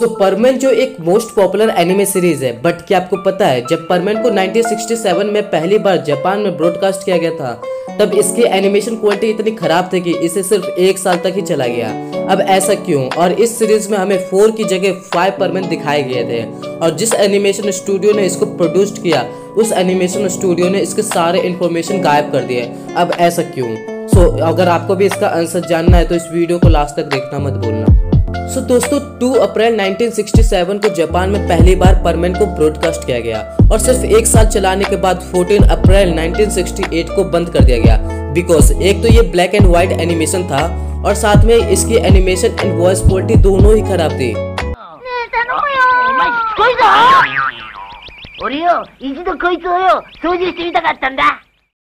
सो so, Perman जो एक most popular anime series है बट क्या आपको पता है जब परमेन को 1967 में पहली बार जापान में ब्रॉडकास्ट किया गया था तब इसकी एनिमेशन क्वालिटी इतनी खराब थी कि इसे सिर्फ़ एक साल तक ही चला गया। अब ऐसा क्यों? और इस सीरीज़ में हमें फोर की जगह फाइव परमेन दिखाए गए थे। और जिस एनिमेशन स्टूडियो ने इसको प्रोड्यूस किया उस एनिमेशन स्टूडियो ने इसके सारे इन्फॉर्मेशन गायब कर दिए। अब ऐसा क्यों? सो so, अगर आपको भी इसका आंसर जानना है तो इस वीडियो को लास्ट तक देखना मत भूलना। सो so, दोस्तों 2 अप्रैल 1967 को जापान में पहली बार परमेन को ब्रॉडकास्ट किया गया और सिर्फ़ एक साल चलाने के बाद 14 अप्रैल 1968 को बंद कर दिया गया। बिकॉज़ एक तो ये ब्लैक एंड व्हाइट एनिमेशन था और साथ में इसकी एनिमेशन एंड वॉइस क्वालिटी दोनों ही खराब थी।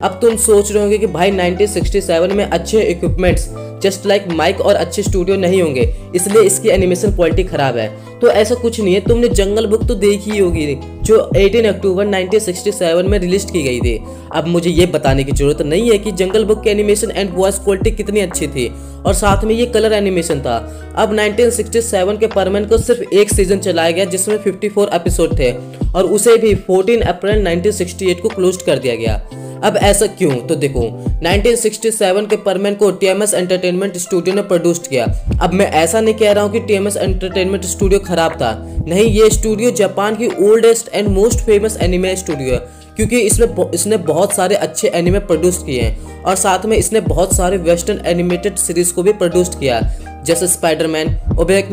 अब तुम सोच रहे होंगे कि भाई 1967 में अच्छे इक्विपमेंट्स जस्ट लाइक माइक और अच्छे स्टूडियो नहीं होंगे, इसलिए इसकी एनिमेशन क्वालिटी खराब है। तो ऐसा कुछ नहीं है, तुमने जंगल बुक तो देखी ही होगी, जो 18 अक्टूबर 1967 में रिलीज़ की गई थी। अब मुझे ये बताने की ज़रूरत नहीं है कि जंगल बुक की एनिमेशन एंड वॉइस क्वालिटी कितनी अच्छी थी, और साथ में ये कलर एनिमेशन था। अब 1967 के परमेन को सिर्फ़ एक सीज़न चलाया गया, जिसमें 54 एपिसोड थे, और उसे भी 14 अप्रैल 1968 को क्लोज कर दिया गया। अब ऐसा क्यों? तो देखो 1967 के परमेन को टीएमएस एंटरटेनमेंट स्टूडियो ने प्रोड्यूस किया। अब मैं ऐसा नहीं कह रहा हूँ कि टीएमएस एंटरटेनमेंट स्टूडियो खराब था। नहीं, ये स्टूडियो जापान की oldest and most famous anime studio है, क्योंकि इसमें इसने बहुत सारे अच्छे एनिमे प्रोड्यूस किए हैं और साथ में इसने बहुत सारे वेस्टर्न एनिमेटेड सीरीज़ को भी प्रोड्यूस किया जैसे स्पाइडरमैन ओबेक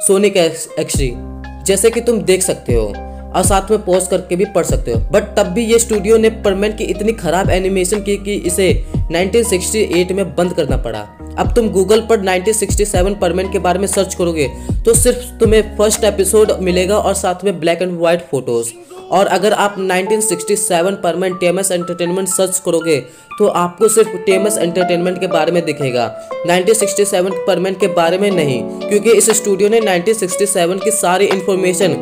सोनिक एक्सरी जैसे कि तुम देख सकते हो। और साथ में पॉज करके भी पढ़ सकते हो। बट तब भी ये स्टूडियो ने परमेंट की इतनी खराब एनिमेशन की कि इसे 1968 में बंद करना पड़ा। अब तुम गूगल पर 1967 परमेन के बारे में सर्च करोगे तो सिर्फ़ तुम्हें फ़र्स्ट एपिसोड मिलेगा और साथ में ब्लैक एंड व्हाइट फ़ोटोज़ और अगर आप 1967 परमेंट टेमस एंटरटेनमेंट सर्च करोगे तो आपको सिर्फ़ टेमस एंटरटेनमेंट के बारे में दिखेगा। 1967 परमेंट के बारे में नहीं, क्योंकि इस स्टूडियो ने 1967 की सारी इंफॉर्मेशन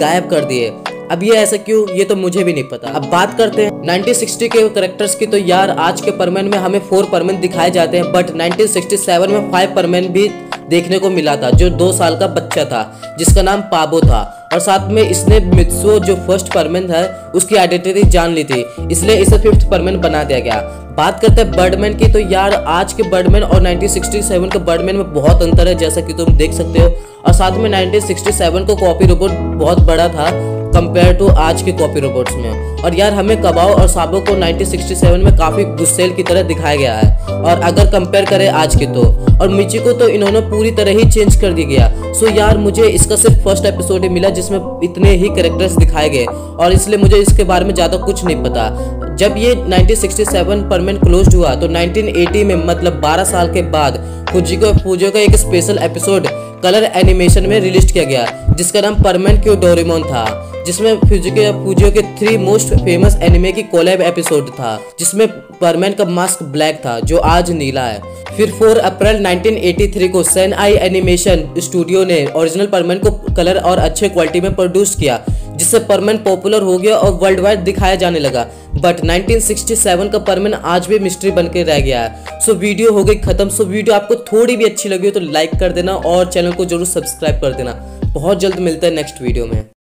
गायब कर दी है अब ये ऐसा क्यों? ये तो मुझे भी नहीं पता। अब बात करते हैं। 1960 के करेक्टर्स की तो यार आज के परमेन में हमें फोर परमेन दिखाए जाते हैं बट 1967 में फाइव परमेन भी देखने को मिला था, जो दो साल का बच्चा था, जिसका नाम पाबो था। और साथ में इसने मित्सो, जो फ़र्स्ट परमेन है, उसकी आइडेंटिटी जान ली थी। इसलिए इसे फिफ्थ परमेन बना दिया गया। बात करते हैं बर्डमैन की तो यार आज के बर्डमैन और 1967 के बर्डमैन में बहुत अंतर है, जैसा कि तुम देख सकते हो। और साथ में 1967 को कॉपी रोबोट बहुत बड़ा था कंपेयर टू आज के कॉपी रोबोट्स में। और यार, हमें कबाओ और साबो को 1967 में काफ़ी गुस्सेल की तरह दिखाया गया है। और अगर कंपेयर करें आज के तो। और मिची को तो इन्होंने पूरी तरह ही चेंज कर दिया गया। सो यार, मुझे इसका सिर्फ़ फ़र्स्ट एपिसोड ही मिला, जिसमें इतने ही कैरेक्टर्स दिखाए गए। और इसलिए मुझे इसके बारे में ज़्यादा कुछ नहीं पता। जब ये 1967 परमेंट क्लोज हुआ तो 1980 में मतलब 12 साल के बाद फुजिको फूजो का एक स्पेशल एपिसोड कलर एनिमेशन में रिलीज़ किया गया, जिसका नाम परमेंट क्यू डोरेमोन था, जिसमें फ्यूजियो फूजियो के थ्री मोस्ट फ़ेमस एनिमे की कोलैब एपिसोड था, जिसमें परमैन का मास्क ब्लैक था, जो आज नीला है। फिर 4 अप्रैल 1983 को सेन आई एनिमेशन स्टूडियो ने ओरिजिनल परमैन को कलर और अच्छे क्वालिटी में प्रोड्यूस किया जिससे परमेन पॉपुलर हो गया और वर्ल्ड वाइड दिखाया जाने लगा। बट 1967 का परमेन आज भी मिस्ट्री बन के रह गया है। सो वीडियो हो गई खत्म। सो वीडियो आपको थोड़ी भी अच्छी लगी हो तो लाइक कर देना और चैनल को ज़रूर सब्सक्राइब कर देना। बहुत जल्द मिलता है नेक्स्ट वीडियो में।